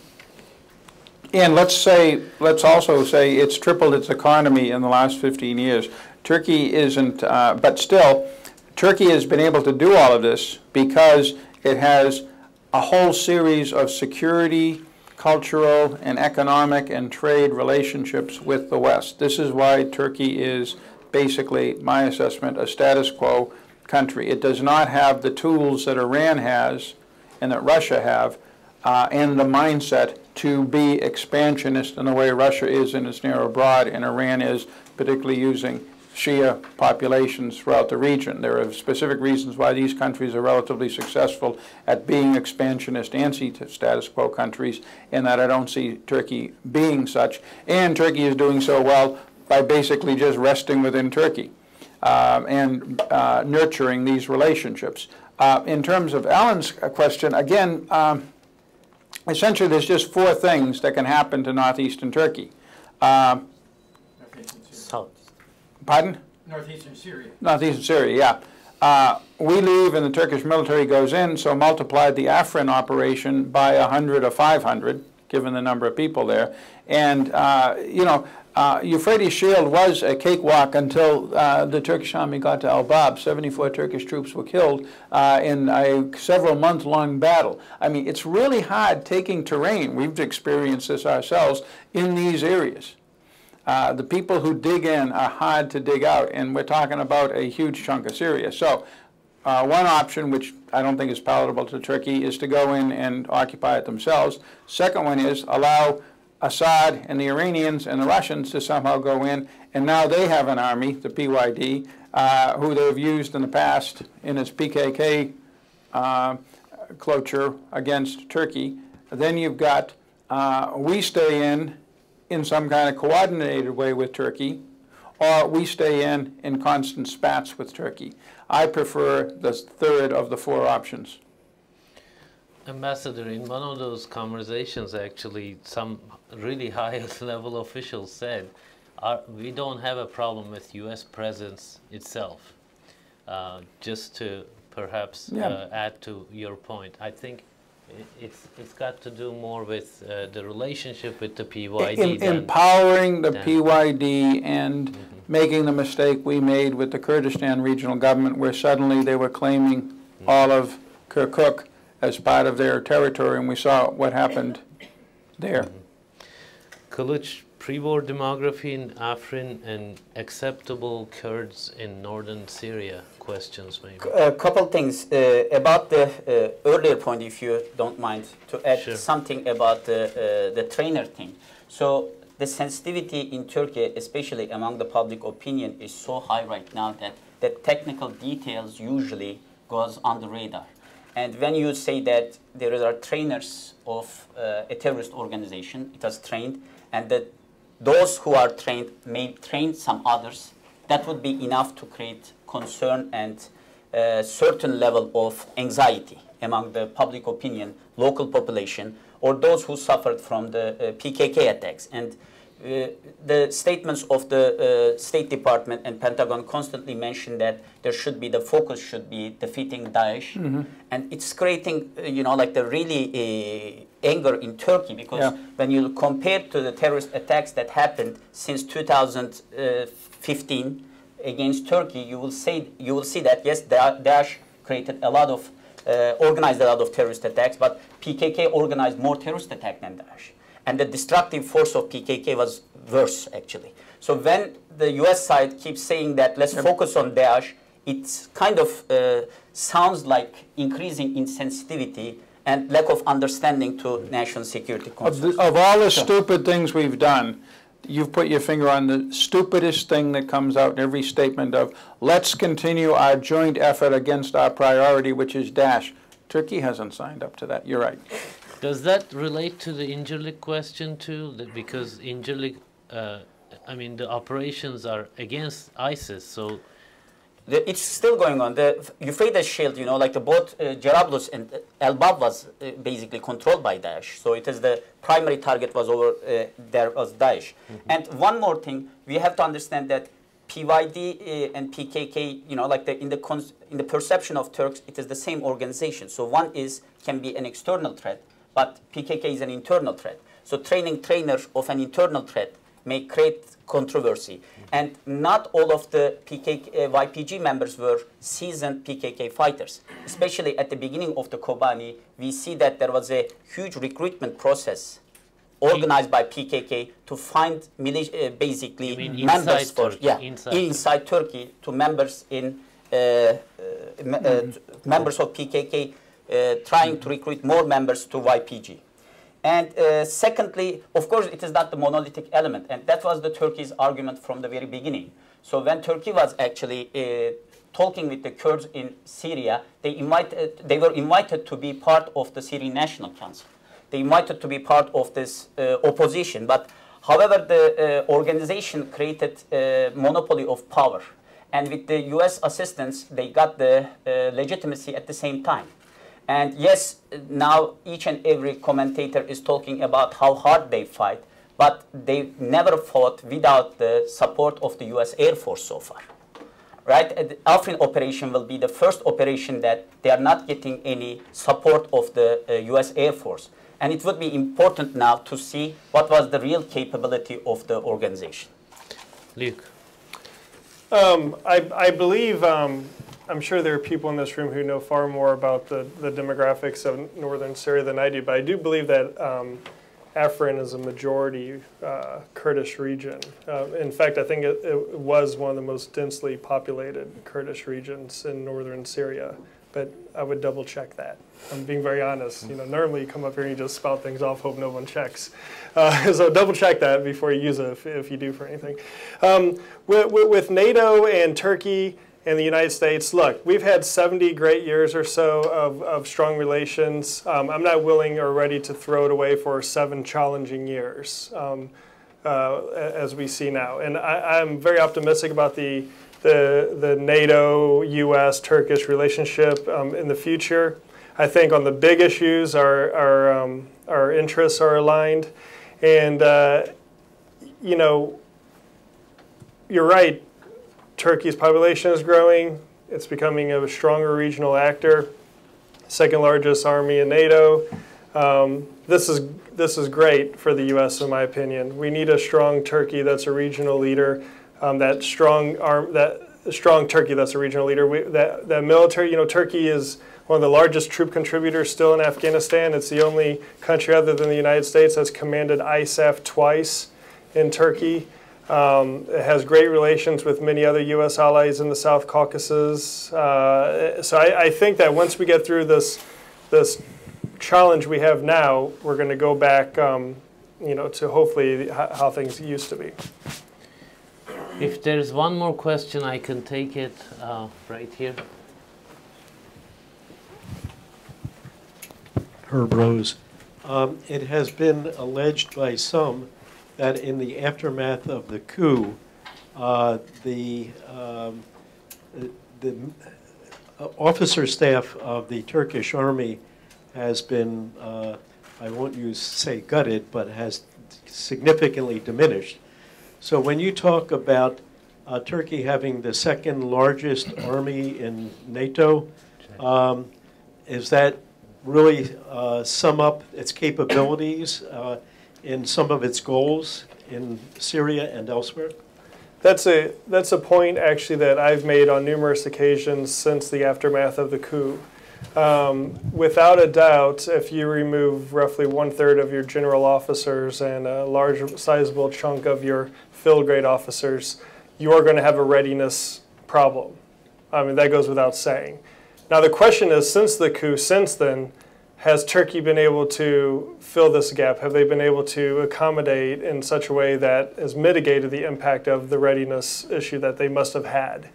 And let's say, let's also say it's tripled its economy in the last 15 years. Turkey isn't, uh, but still, Turkey has been able to do all of this because it has a whole series of security, cultural, and economic and trade relationships with the West. This is why Turkey is basically, my assessment, a status quo country. It does not have the tools that Iran has and that Russia have, uh, and the mindset to be expansionist in the way Russia is in its near abroad, and Iran is, particularly using Shia populations throughout the region. There are specific reasons why these countries are relatively successful at being expansionist anti-status quo countries, and that I don't see Turkey being such. And Turkey is doing so well by basically just resting within Turkey. uh, and uh, nurturing these relationships. Uh, in terms of Alan's question, again, um, essentially there's just four things that can happen to northeastern Turkey. Uh, pardon? Northeastern Syria. Northeastern Syria, yeah. Uh, we leave and the Turkish military goes in, so multiply the Afrin operation by 100 or 500, given the number of people there. And, uh, you know, uh, Euphrates Shield was a cakewalk until uh, the Turkish army got to Al Bab. 74 Turkish troops were killed uh, in a several month long battle. I mean, it's really hard taking terrain. We've experienced this ourselves in these areas. Uh, the people who dig in are hard to dig out, and we're talking about a huge chunk of Syria. So, uh, one option, which I don't think is palatable to Turkey, is to go in and occupy it themselves. Second one is allow Assad and the Iranians and the Russians to somehow go in, and now they have an army, the PYD, uh, who they've used in the past in its PKK uh, cloture against Turkey. Then you've got uh, we stay in in some kind of coordinated way with Turkey, or we stay in in constant spats with Turkey. I prefer the third of the four options. Ambassador, in one of those conversations, actually, some really high level officials said, our, we don't have a problem with U.S. presence itself. Uh, just to perhaps Yeah. uh, add to your point, I think it's, it's got to do more with uh, the relationship with the PYD Em- than empowering the PYD and making the mistake we made with the Kurdistan regional government where suddenly they were claiming all of Kirkuk as part of their territory and we saw what happened there. Kılıç, pre-war demography in Afrin and acceptable Kurds in northern Syria questions maybe. A couple things uh, about the uh, earlier point, if you don't mind, to add Sure. something about the, uh, the trainer thing. So the sensitivity in Turkey, especially among the public opinion, is so high right now that the technical details usually goes on the radar. And when you say that there are trainers of uh, a terrorist organization, it was trained, and that those who are trained may train some others, that would be enough to create concern and a certain level of anxiety among the public opinion, local population, or those who suffered from the uh, PKK attacks. And uh, the statements of the uh, State Department and Pentagon constantly mention that there should be the focus should be defeating Daesh, and it's creating uh, you know like the really uh, anger in Turkey because Yeah. when you compare to the terrorist attacks that happened since 2015 against Turkey, you will say you will see that yes, Daesh created a lot of uh, organized a lot of terrorist attacks, but PKK organized more terrorist attacks than Daesh, and the destructive force of PKK was worse actually. So when the U.S. side keeps saying that let's focus on Daesh, it kind of uh, sounds like increasing insensitivity and lack of understanding to national security Of, concerns. the, of all the stupid things we've done, you've put your finger on the stupidest thing that comes out in every statement of, let's continue our joint effort against our priority, which is Daesh. Turkey hasn't signed up to that. You're right. Does that relate to the Incirlik question too? That because Incirlik, uh, I mean, the operations are against ISIS, so The, it's still going on. The Euphrates Shield, you know, like the both uh, Jarablus and El Bab was uh, basically controlled by Daesh. So it is the primary target was over uh, there was Daesh. And one more thing, we have to understand that PYD uh, and PKK, you know, like the, in the cons- in the perception of Turks, it is the same organization. So one is can be an external threat, but PKK is an internal threat. So training trainers of an internal threat may create controversy. And not all of the PKK, uh, YPG members were seasoned PKK fighters. Especially at the beginning of the Kobani, we see that there was a huge recruitment process organized by PKK to find uh, basically members inside for Turkey, yeah inside inside Turkey to members in uh, uh, me- uh, members of PKK trying to recruit more members to YPG. And uh, secondly, of course, it is not the monolithic element, and that was the Turkey's argument from the very beginning. So when Turkey was actually uh, talking with the Kurds in Syria, they invited, they were invited to be part of the Syrian National Council. They invited to be part of this uh, opposition, but however, the uh, organization created a monopoly of power, and with the U.S. assistance, they got the uh, legitimacy at the same time. And yes, now each and every commentator is talking about how hard they fight, but they never fought without the support of the U.S. Air Force so far. Right? The Afrin operation will be the first operation that they are not getting any support of the uh, U.S. Air Force. And it would be important now to see what was the real capability of the organization. Luke. Um, I, I believe, um, I'm sure there are people in this room who know far more about the, the demographics of northern Syria than I do, but I do believe that um, Afrin is a majority uh, Kurdish region. Uh, in fact, I think it, it, was one of the most densely populated Kurdish regions in northern Syria but I would double check that. I'm being very honest. You know, normally you come up here and you just spout things off, hope no one checks. Uh, so double check that before you use it if, if you do for anything. Um, with, with, NATO and Turkey and the United States, look, we've had 70 great years or so of, of strong relations. Um, I'm not willing or ready to throw it away for seven challenging years. Um, uh, as we see now. And I, I'm very optimistic about the the, the NATO, U.S., Turkish relationship um, in the future. I think on the big issues, our, our, um, our interests are aligned. And, uh, you know, you're right, Turkey's population is growing. It's becoming a stronger regional actor, second largest army in NATO. Um, this is this is great for the U.S. in my opinion. We need a strong Turkey that's a regional leader um, that strong arm, that strong Turkey that's a regional leader. We, that, that military, you know, Turkey is one of the largest troop contributors still in Afghanistan. It's the only country other than the United States that's commanded ISAF twice in Turkey. Um, it has great relations with many other U.S. allies in the South Caucasus. Uh, so I, I, think that once we get through this, this challenge we have now, we're going to go back, um, you know, to hopefully how things used to be. If there's one more question, I can take it uh, right here. Herb Rose. Um, it has been alleged by some that in the aftermath of the coup, uh, the, um, the uh, officer staff of the Turkish army has been, uh, I won't use say gutted, but has significantly diminished. So when you talk about uh, Turkey having the second largest army in NATO, um, is that really uh, sum up its capabilities uh, in some of its goals in Syria and elsewhere? That's a that's a point actually that I've made on numerous occasions since the aftermath of the coup. Um, without a doubt, if you remove roughly one third of your general officers and a large, sizable chunk of your field grade officers, you are going to have a readiness problem. I mean, that goes without saying. Now, the question is since the coup, since then, has Turkey been able to fill this gap? Have they been able to accommodate in such a way that has mitigated the impact of the readiness issue that they must have had?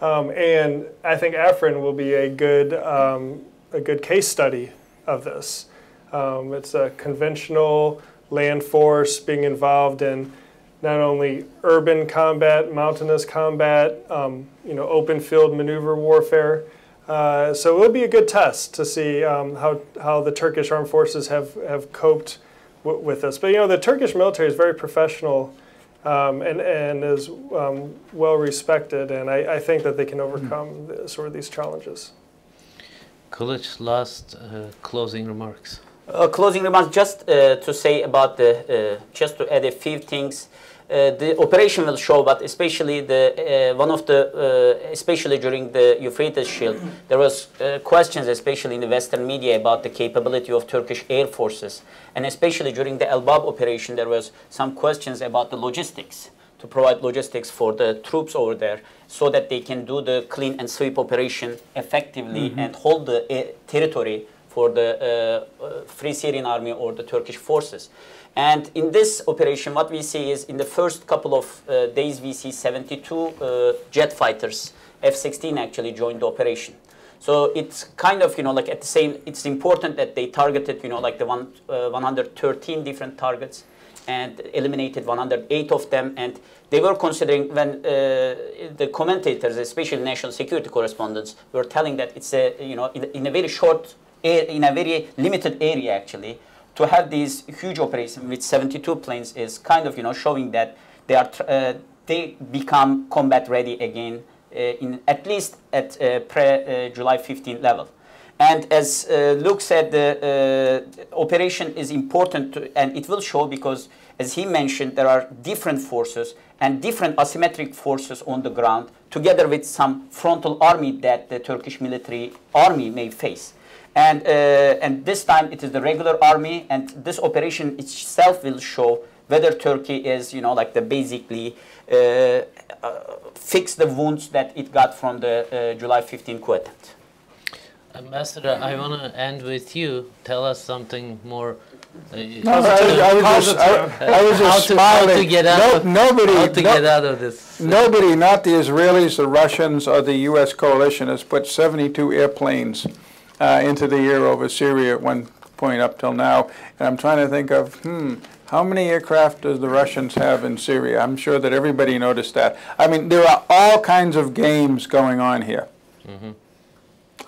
Um, and I think Afrin will be a good, um, a good case study of this. Um, it's a conventional land force being involved in not only urban combat, mountainous combat, um, you know, open field maneuver warfare. Uh, so it will be a good test to see um, how, how the Turkish armed forces have, have coped with this. But you know, the Turkish military is very professional um, and, and is um, well respected, and I, I, think that they can overcome the, sort of these challenges. Kılıç, last uh, closing remarks. Uh, closing remarks, just uh, to say about the, uh, just to add a few things. Uh, the operation will show, but especially the uh, one of the, uh, especially during the Euphrates Shield, there was uh, questions, especially in the Western media, about the capability of Turkish air forces, and especially during the Elbab operation, there was some questions about the logistics to provide logistics for the troops over there, so that they can do the clean and sweep operation effectively mm -hmm. and hold the territory for the Free Syrian Army or the Turkish forces. And in this operation, what we see is in the first couple of uh, days, we see 72 uh, jet fighters, F-16 actually joined the operation. So it's kind of, you know, like at the same, it's important that they targeted, you know, like the one, uh, 113 different targets. and eliminated 108 of them. And they were considering when uh, the commentators, especially national security correspondents, were telling that it's a you know in, in a very short, in a very limited area actually, to have these huge operations with 72 planes is kind of you know showing that they are uh, they become combat ready again uh, in at least at uh, pre July 15 level. And as uh, Luke said, the uh, operation is important to, and it will show because, as he mentioned, there are different forces and different asymmetric forces on the ground, together with some frontal army that the Turkish military army may face. And, uh, and this time it is the regular army, and this operation itself will show whether Turkey is, you know, like the basically uh, uh, fix the wounds that it got from the uh, July 15 coup attempt. Ambassador, I want to end with you. Tell us something more. Uh, No, I, I was just, I, I was How just to- how to smiling. get out No- Nobody, how to no- get out of this. nobody, not the Israelis, the Russians, or the U.S. coalition has put 72 airplanes uh, into the air over Syria at one point up till now. And I'm trying to think of, hmm, how many aircraft does the Russians have in Syria? I'm sure that everybody noticed that. I mean, there are all kinds of games going on here.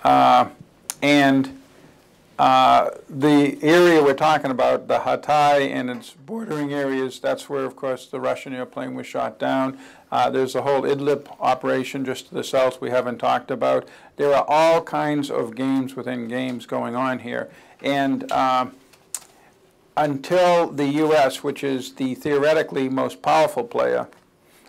Uh, and uh, the area we're talking about, the Hatay and its bordering areas, that's where, of course, the Russian airplane was shot down. Uh, there's the whole Idlib operation just to the south we haven't talked about. There are all kinds of games within games going on here. And um, until the U.S., which is the theoretically most powerful player,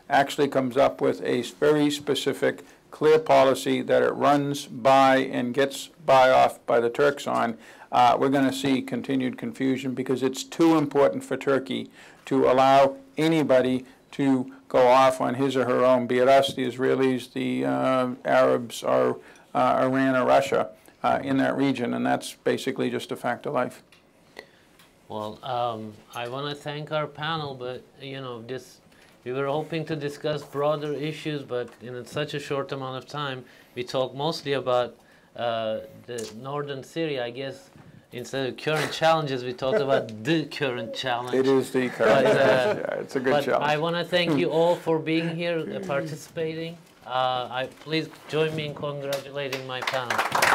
actually comes up with a very specific, clear policy that it runs by and gets by off by the Turks on, uh, we're going to see continued confusion because it's too important for Turkey to allow anybody to go off on his or her own, be it us, the Israelis, the uh, Arabs, or uh, Iran or Russia uh, in that region, and that's basically just a fact of life. Well, um, I want to thank our panel, but you know, this we were hoping to discuss broader issues, but in such a short amount of time, we talked mostly about uh, the northern Syria. I guess instead of current challenges, we talked about the current challenge. It is the current, But, uh, yeah, it's a good But challenge. I want to thank you all for being here, uh, participating. Uh, I please join me in congratulating my panel.